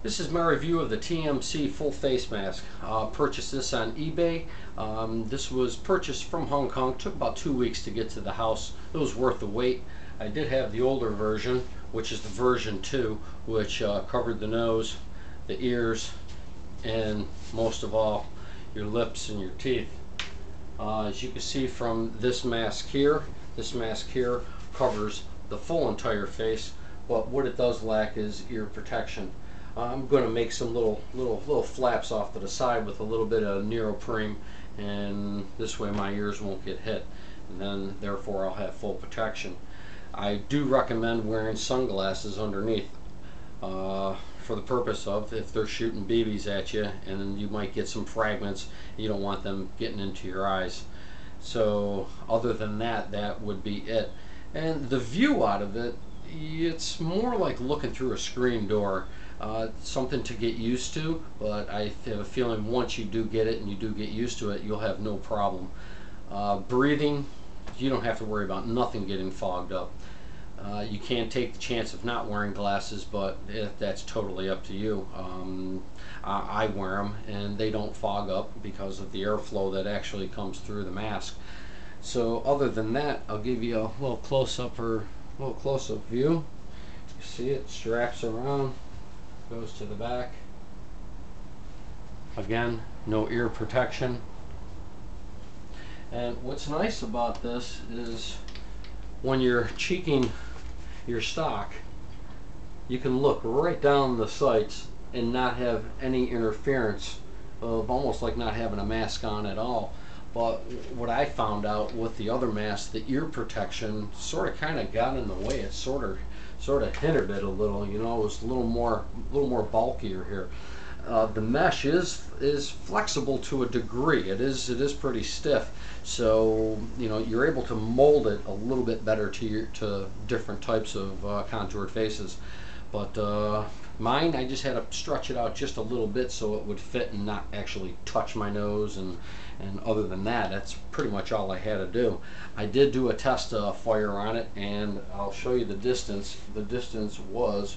This is my review of the TMC full face mask. Uh, purchased this on eBay. Um, this was purchased from Hong Kong. Took about two weeks to get to the house. It was worth the wait. I did have the older version, which is the version 2, which uh, covered the nose, the ears, and most of all, your lips and your teeth. Uh, as you can see from this mask here, this mask here covers the full entire face, but what it does lack is ear protection. I'm going to make some little little little flaps off to the side with a little bit of neoprene and this way my ears won't get hit and then therefore I'll have full protection. I do recommend wearing sunglasses underneath uh, for the purpose of if they're shooting BBs at you and you might get some fragments you don't want them getting into your eyes so other than that that would be it and the view out of it it's more like looking through a screen door uh, something to get used to, but I have a feeling once you do get it and you do get used to it, you'll have no problem. Uh, breathing, you don't have to worry about nothing getting fogged up. Uh, you can take the chance of not wearing glasses, but that's totally up to you. Um, I, I, wear them, and they don't fog up because of the airflow that actually comes through the mask. So, other than that, I'll give you a little close-up or little close-up view. You see it straps around goes to the back. Again, no ear protection. And what's nice about this is when you're cheeking your stock, you can look right down the sights and not have any interference of almost like not having a mask on at all. But what I found out with the other mask, the ear protection sort of kind of got in the way. It sort of sort of hindered it a little. You know, it was a little more a little more bulkier here. Uh, the mesh is is flexible to a degree. It is it is pretty stiff, so you know you're able to mold it a little bit better to your to different types of uh, contoured faces. But uh, mine, I just had to stretch it out just a little bit so it would fit and not actually touch my nose. And, and other than that, that's pretty much all I had to do. I did do a test uh, fire on it, and I'll show you the distance. The distance was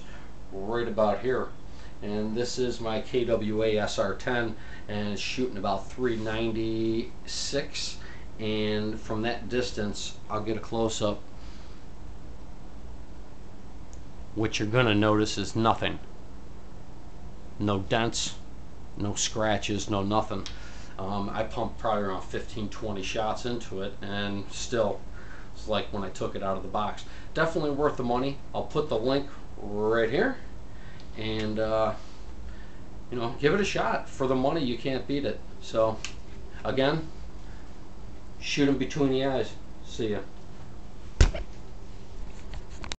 right about here. And this is my KWA SR10, and it's shooting about 396. And from that distance, I'll get a close-up what you're going to notice is nothing. No dents, no scratches, no nothing. Um, I pumped probably around 15, 20 shots into it and still it's like when I took it out of the box. Definitely worth the money. I'll put the link right here and uh, you know give it a shot. For the money you can't beat it. So again, shoot them between the eyes. See ya.